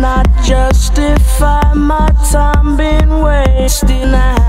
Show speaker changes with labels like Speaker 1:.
Speaker 1: cannot justify my time been wasting. I